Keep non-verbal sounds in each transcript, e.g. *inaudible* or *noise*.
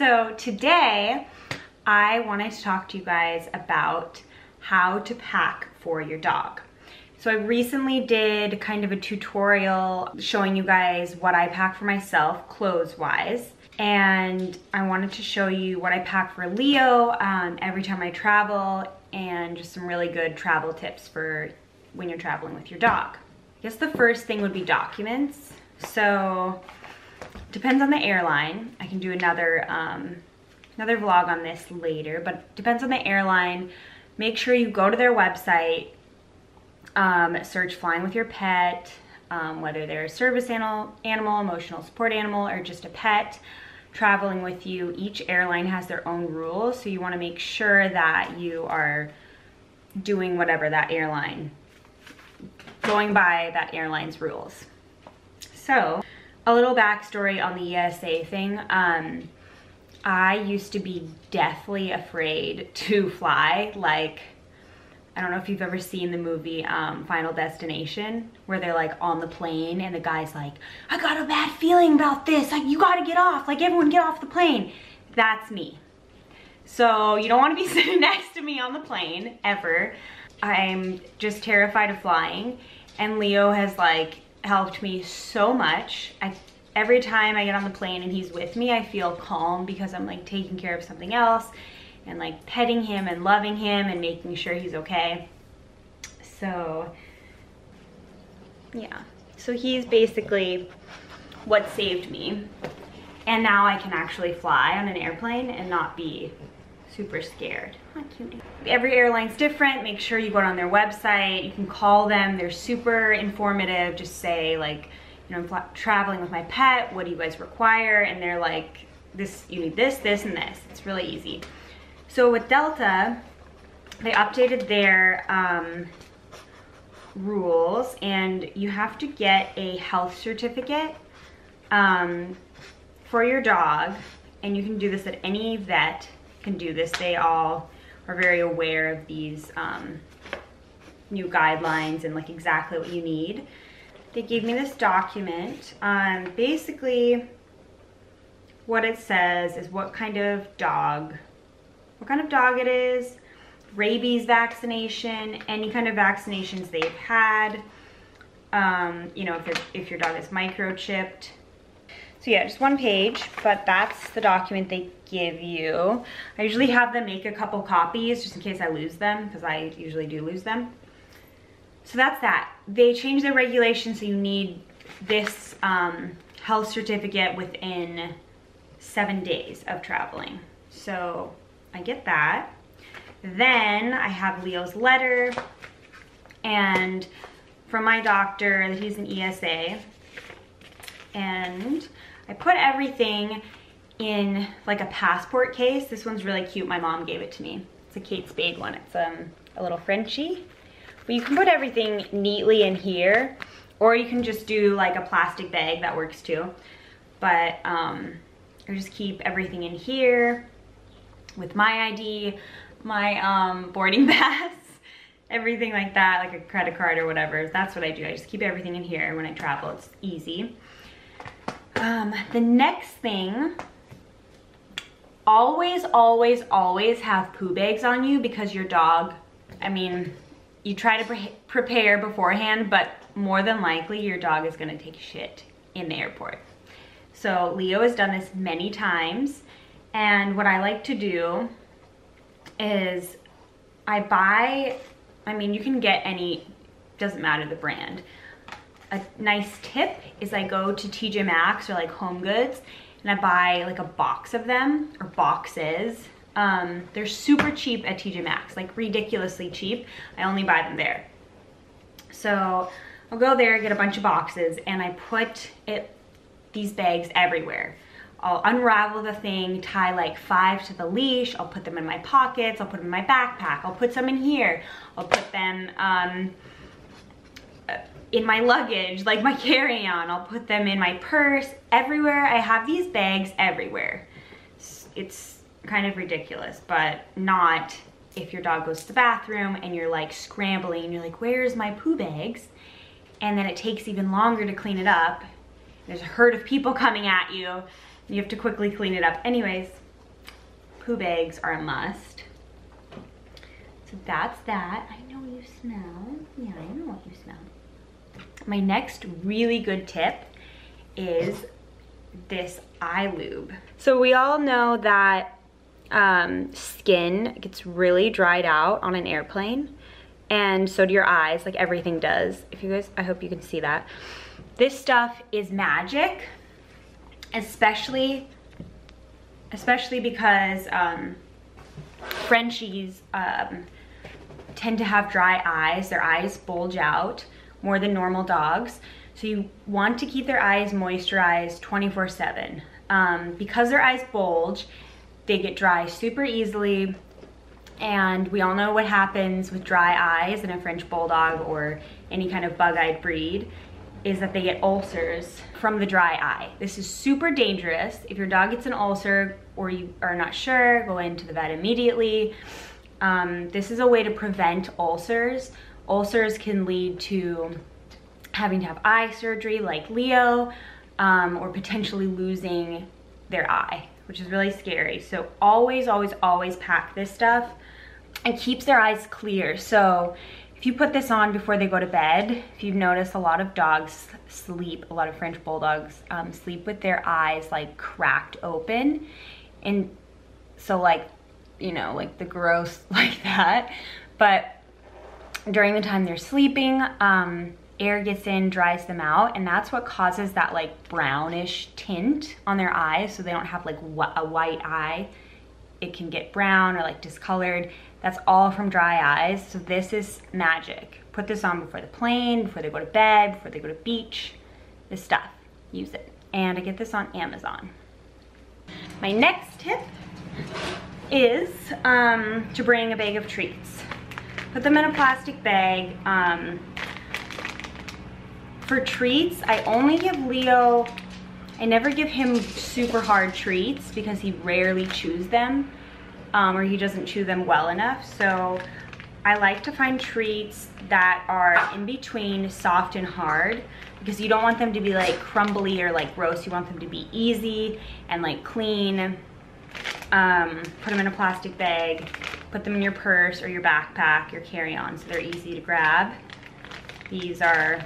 So today I wanted to talk to you guys about how to pack for your dog. So I recently did kind of a tutorial showing you guys what I pack for myself clothes wise. And I wanted to show you what I pack for Leo um, every time I travel and just some really good travel tips for when you're traveling with your dog. I guess the first thing would be documents. So depends on the airline. I can do another um, another vlog on this later, but depends on the airline. Make sure you go to their website, um, search flying with your pet, um, whether they're a service animal, animal, emotional support animal, or just a pet traveling with you. Each airline has their own rules, so you wanna make sure that you are doing whatever that airline, going by that airline's rules. So, a little backstory on the ESA thing. Um, I used to be deathly afraid to fly. Like, I don't know if you've ever seen the movie um, Final Destination, where they're like on the plane and the guy's like, I got a bad feeling about this. Like, you gotta get off. Like, everyone get off the plane. That's me. So you don't wanna be *laughs* sitting next to me on the plane, ever. I'm just terrified of flying. And Leo has like helped me so much. I every time I get on the plane and he's with me, I feel calm because I'm like taking care of something else and like petting him and loving him and making sure he's okay. So yeah, so he's basically what saved me. And now I can actually fly on an airplane and not be super scared. Every airline's different. Make sure you go on their website. You can call them. They're super informative. Just say like, you know, I'm traveling with my pet. What do you guys require? And they're like, this, you need this, this, and this. It's really easy. So with Delta, they updated their um, rules and you have to get a health certificate um, for your dog. And you can do this at any vet can do this. They all are very aware of these um, new guidelines and like exactly what you need. They gave me this document. Um, basically, what it says is what kind of dog, what kind of dog it is, rabies vaccination, any kind of vaccinations they've had, um, you know, if, if your dog is microchipped. So yeah, just one page, but that's the document they give you. I usually have them make a couple copies just in case I lose them, because I usually do lose them. So that's that. They changed their regulations so you need this um, health certificate within seven days of traveling. So I get that. Then I have Leo's letter and from my doctor that he's an ESA. And I put everything in like a passport case. This one's really cute. My mom gave it to me. It's a Kate Spade one. It's um, a little Frenchie. But you can put everything neatly in here or you can just do like a plastic bag. That works too. But um, I just keep everything in here with my ID, my um, boarding *laughs* pass, everything like that, like a credit card or whatever. That's what I do. I just keep everything in here. When I travel, it's easy. Um, the next thing, always, always, always have poo bags on you because your dog, I mean, you try to pre prepare beforehand, but more than likely your dog is gonna take shit in the airport. So Leo has done this many times. And what I like to do is I buy, I mean, you can get any, doesn't matter the brand. A nice tip is I go to TJ Maxx or like Home Goods and I buy like a box of them or boxes. Um, they're super cheap at TJ Maxx, like ridiculously cheap. I only buy them there. So I'll go there, get a bunch of boxes, and I put it these bags everywhere. I'll unravel the thing, tie like five to the leash, I'll put them in my pockets, I'll put them in my backpack, I'll put some in here, I'll put them um, in my luggage, like my *laughs* carry-on, I'll put them in my purse, everywhere. I have these bags everywhere. It's kind of ridiculous, but not if your dog goes to the bathroom and you're like scrambling you're like, where's my poo bags? And then it takes even longer to clean it up there's a herd of people *laughs* coming at you. You have to quickly clean it up. Anyways, poo bags are a must. So that's that. I know you smell. Yeah, I know what you smell. My next really good tip is this eye lube. So we all know that um, skin gets really dried out on an airplane and so do your eyes, like everything does. If you guys, I hope you can see that. This stuff is magic, especially, especially because um, Frenchies um, tend to have dry eyes. Their eyes bulge out more than normal dogs. So you want to keep their eyes moisturized 24 seven. Um, because their eyes bulge, they get dry super easily and we all know what happens with dry eyes in a French Bulldog or any kind of bug-eyed breed is that they get ulcers from the dry eye. This is super dangerous. If your dog gets an ulcer or you are not sure, go into the vet immediately. Um, this is a way to prevent ulcers. Ulcers can lead to having to have eye surgery like Leo um, or potentially losing their eye, which is really scary. So always, always, always pack this stuff it keeps their eyes clear. So if you put this on before they go to bed, if you've noticed a lot of dogs sleep, a lot of French Bulldogs um, sleep with their eyes like cracked open. And so like, you know, like the gross *laughs* like that. But during the time they're sleeping, um, air gets in, dries them out, and that's what causes that like brownish tint on their eyes so they don't have like a white eye. It can get brown or like discolored. That's all from dry eyes. So this is magic. Put this on before the plane, before they go to bed, before they go to beach. This stuff, use it. And I get this on Amazon. My next tip is um, to bring a bag of treats. Put them in a plastic bag. Um, for treats, I only give Leo, I never give him super hard treats because he rarely chews them um, or he doesn't chew them well enough. So I like to find treats that are in between soft and hard because you don't want them to be like crumbly or like gross. You want them to be easy and like clean. Um, put them in a plastic bag, put them in your purse or your backpack, your carry-on, so they're easy to grab. These are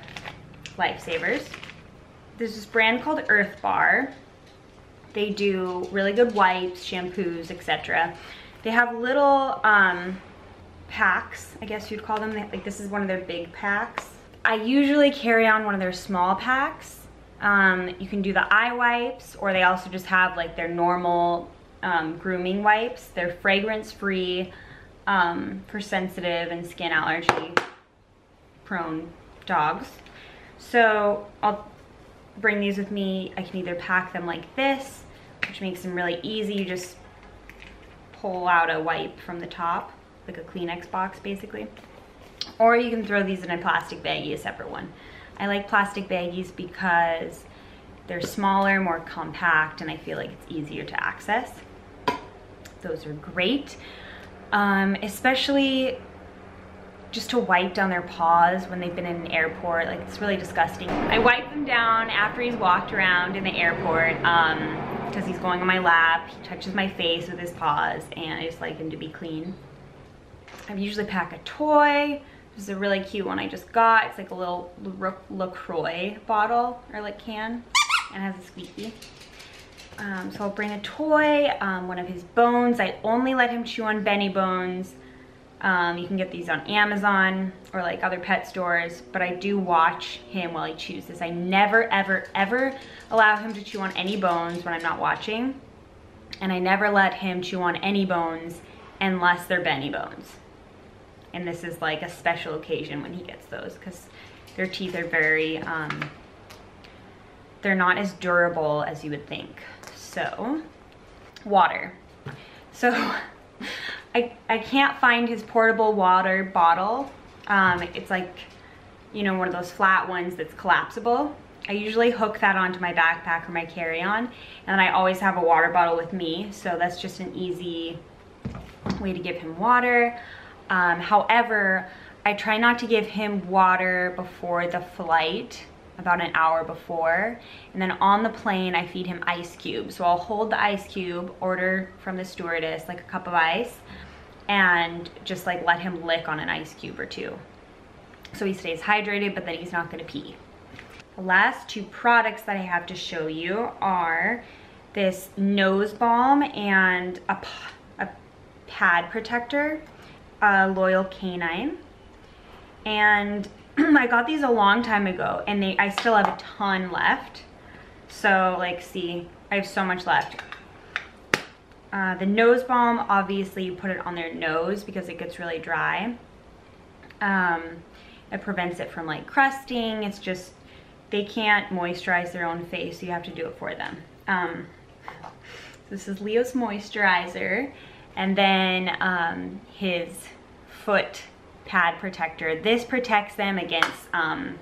lifesavers. There's this brand called Earthbath. They do really good wipes, shampoos, etc. They have little um, packs, I guess you'd call them. Like this is one of their big packs. I usually carry on one of their small packs. Um, you can do the eye wipes or they also just have like their normal um, grooming wipes. They're fragrance free um, for sensitive and skin allergy prone dogs. So I'll bring these with me. I can either pack them like this which makes them really easy. You just pull out a wipe from the top, like a Kleenex box basically. Or you can throw these in a plastic baggie, a separate one. I like plastic baggies because they're smaller, more compact, and I feel like it's easier to access. Those are great. Um, especially just to wipe down their paws when they've been in an airport. Like, it's really disgusting. I wipe them down after he's walked around in the airport because um, he's going on my lap. He touches my face with his paws, and I just like him to be clean. I usually pack a toy. This is a really cute one I just got. It's like a little LaCroix bottle, or like can, and has a squeaky. Um, so I'll bring a toy, um, one of his bones. I only let him chew on Benebones um, you can get these on Amazon or like other pet stores, but I do watch him while he chews this. I never, ever, ever allow him to chew on any bones when I'm not watching. And I never let him chew on any bones unless they're Benebones. And this is like a special occasion when he gets those because their teeth are very, um, they're not as durable as you would think. So, water. So *laughs* I, I can't find his portable water bottle. Um, it's like, you know, one of those flat ones that's collapsible. I usually hook that onto my backpack or my carry-on and I always have a water bottle with me so that's just an easy way to give him water. Um, however, I try not to give him water before the flight about an hour before. And then on the plane, I feed him ice cubes. So I'll hold the ice cube, order from the stewardess like a cup of ice, and just like let him lick on an ice cube or two. So he stays hydrated, but then he's not gonna pee. The last two products that I have to show you are this nose balm and a, a pad protector, a Loyal Canine. And *clears throat* I got these a long time ago and they I still have a ton left. So like see, I have so much left. Uh, the nose balm, obviously you put it on their nose because it gets really dry. Um, it prevents it from like crusting. It's just, they can't moisturize their own face, so you have to do it for them. Um, this is Leo's moisturizer. And then um, his foot pad protector. This protects them against um,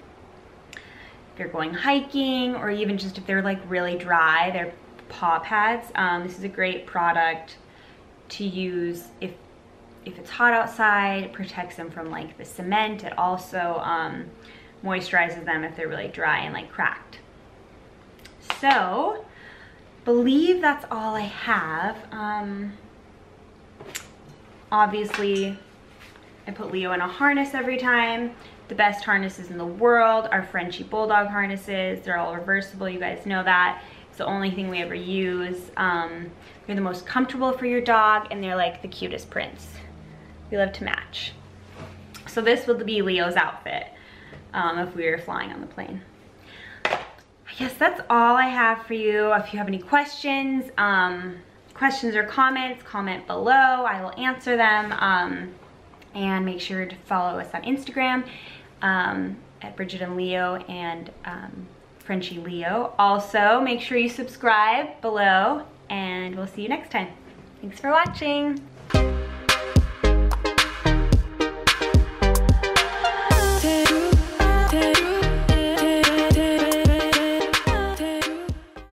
if you're going hiking or even just if they're like really dry, their paw pads. Um, this is a great product to use if if it's hot outside, it protects them from like the cement. It also um, moisturizes them if they're really dry and like cracked. So, believe that's all I have. Um, obviously, I put Leo in a harness every time. The best harnesses in the world are Frenchie Bulldog harnesses. They're all reversible, you guys know that. It's the only thing we ever use. Um, they're the most comfortable for your dog and they're like the cutest prints. We love to match. So this will be Leo's outfit um, if we were flying on the plane. I guess that's all I have for you. If you have any questions, um, questions or comments, comment below. I will answer them. Um, and make sure to follow us on Instagram um, at Bridget and Leo and um, Frenchie Leo. Also, make sure you subscribe below and we'll see you next time. Thanks for watching.